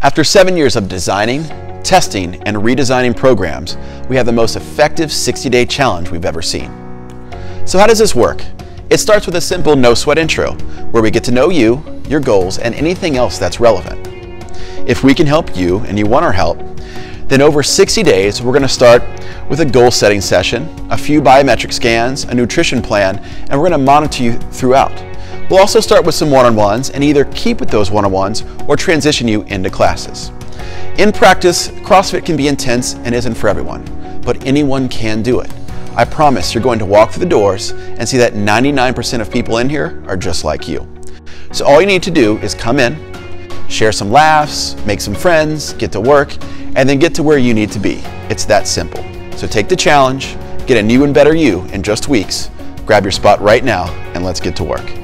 After seven years of designing, testing, and redesigning programs, we have the most effective 60-day challenge we've ever seen. So how does this work? It starts with a simple no sweat intro, where we get to know you, your goals, and anything else that's relevant. If we can help you and you want our help, then over 60 days, we're gonna start with a goal setting session, a few biometric scans, a nutrition plan, and we're gonna monitor you throughout. We'll also start with some one-on-ones and either keep with those one-on-ones or transition you into classes. In practice, CrossFit can be intense and isn't for everyone, but anyone can do it. I promise you're going to walk through the doors and see that 99% of people in here are just like you. So all you need to do is come in, share some laughs, make some friends, get to work, and then get to where you need to be. It's that simple. So take the challenge, get a new and better you in just weeks, grab your spot right now, and let's get to work.